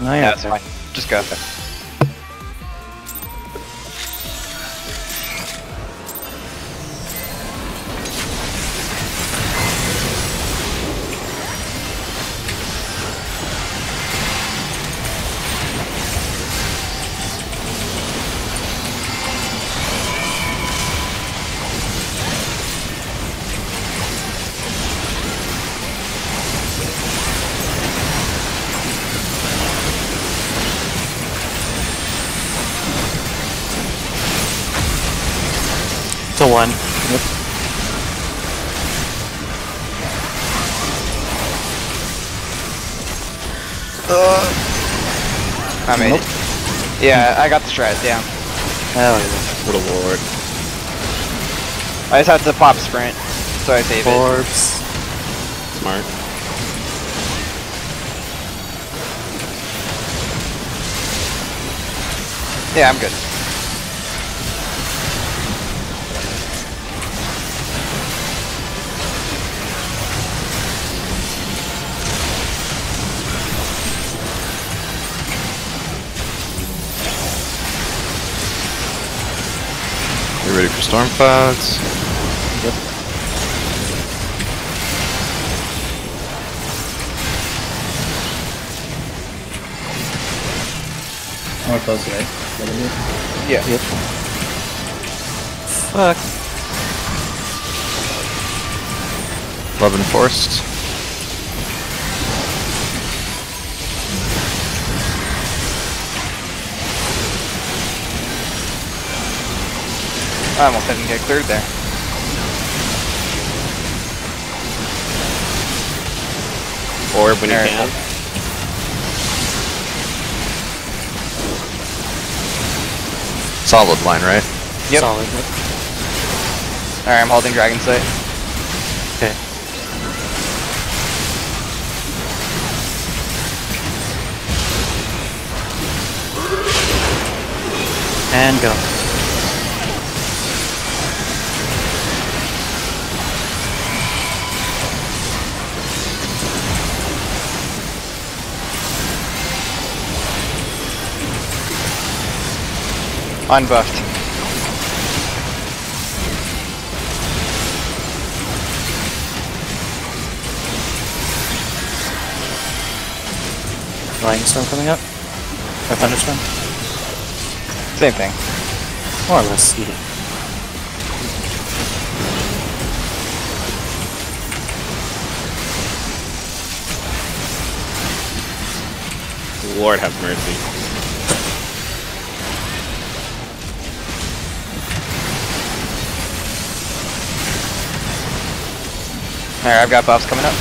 No, Yeah, that's fine. Just go. It's I made Nope. it. Yeah, I got the strat down. Hell yeah. What a lord. I just have to pop sprint, so I save it. Orbs. Smart. Yeah, I'm good. Ready for storm clouds? More close, right? Yeah. Yep. Fuck. Love and enforced. I almost didn't get cleared there. Orb when you can. Solid line, right? Yep. Solid. Alright, I'm holding Dragon Sight. Okay. And go. Unbuffed. Lightning storm coming up. Or thunderstorm. Same thing. More or less. Yeah. Lord have mercy. Alright, I've got buffs coming up.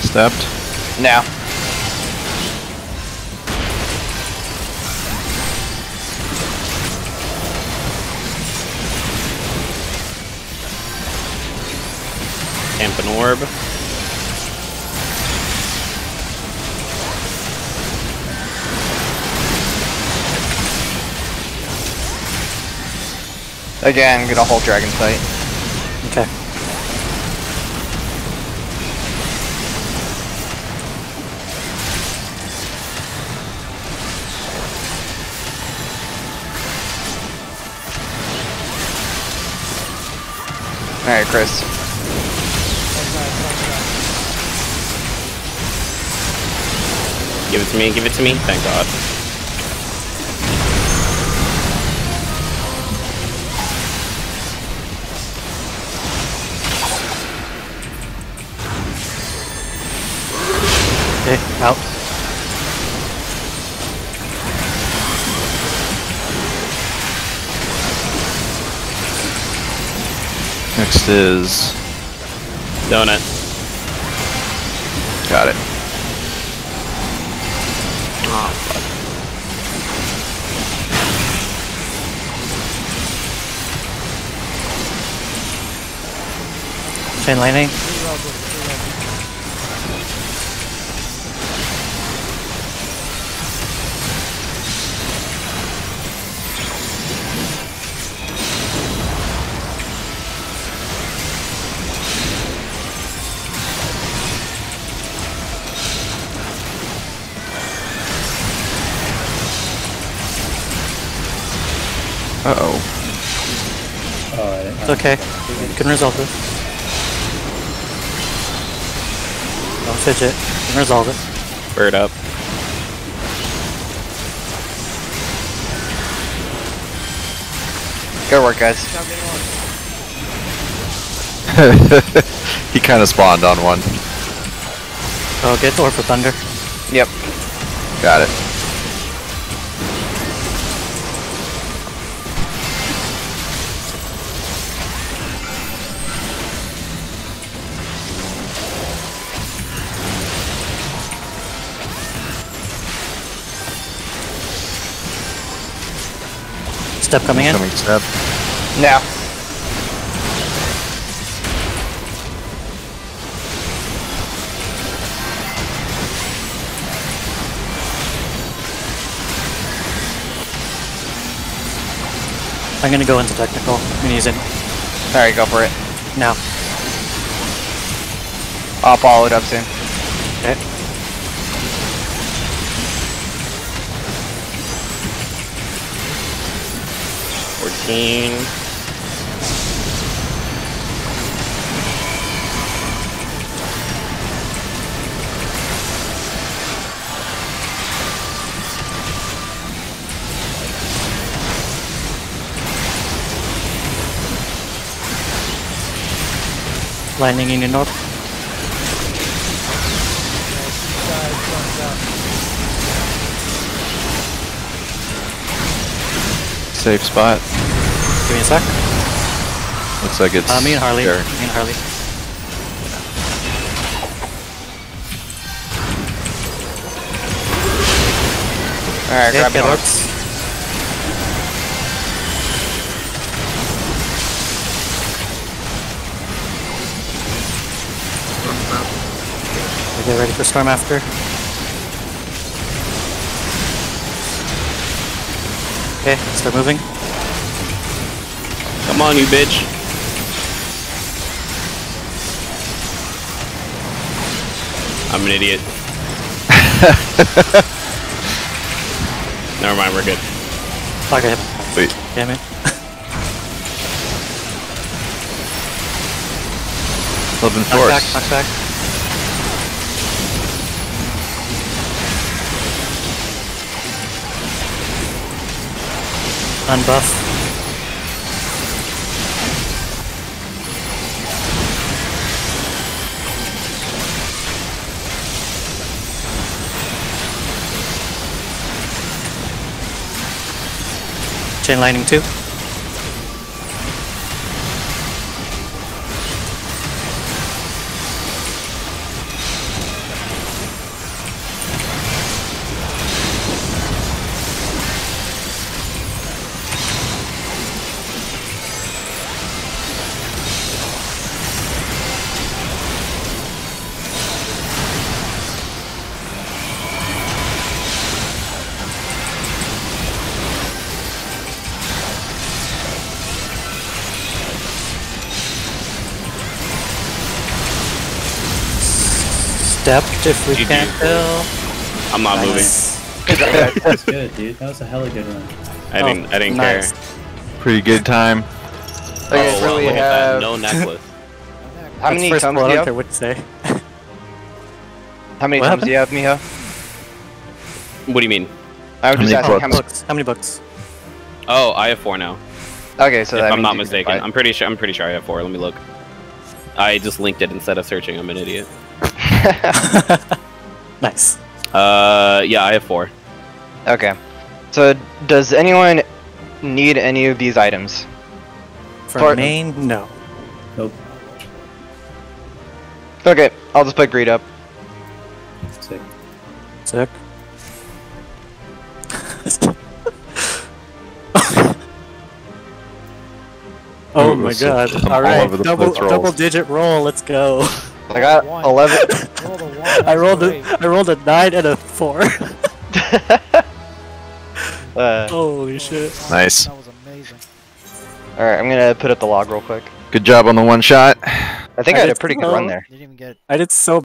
Stepped. Now. Camp an orb. Again, gonna hold Dragon Sight. Okay. Alright, Chris. Give it to me, give it to me. Thank God. Okay, out. Next is donut. Got it. Chain lightning. Oh, It's okay. You can resolve this. Don't fidget. You can resolve it. Bird up. Good work, guys. he kind of spawned on one. Oh, get Orb of Thunder. Yep. Got it. Step coming in. Coming step. Now. I'm gonna go into technical. I'm gonna use it Alright, go for it. now. I'll follow it up soon. Okay. Fourteen. Lightning in the north. Safe spot. Give me a sec. Looks like it's. Uh, me and Harley. there. Me and Harley. Alright, Okay, grab your it. orbs. We get ready for storm after. Okay, start moving. Come on, you bitch. I'm an idiot. Never mind, we're good. Okay, Wait. damn it. Love and Knock back, force. knock back. Unbuff. Chain lightning too. Stepped if we GG. can't kill. I'm not Nice. That's good, dude. That was a hella good one. I Oh, didn't. I didn't nice. care. Pretty good time. Okay, oh, so wow, we look at have. that. No necklace. How That's many first tomes blow, do I you have? what to say. How many What tomes do you have, Miho? what do you mean? I was How just many asking how many. Books. How many books? Oh, I have four now. Okay, so if that I'm means not mistaken. I'm pretty sure. I'm pretty sure I have four. Let me look. I just linked it instead of searching. I'm an idiot. Nice. Uh, yeah, I have four. okay. So, does anyone need any of these items? For For- main, no. Nope. Okay, I'll just put greed up. Sick. Sick. Oh my god. Alright, double, double digit roll, let's go. I got One. 11. Roll the one. I rolled a, I rolled a 9 and a 4. uh, Holy shit. Nice. That was amazing. Alright, I'm gonna put up the log real quick. Good job on the one shot. I think I I had a did pretty good so. run there. Didn't even get I did so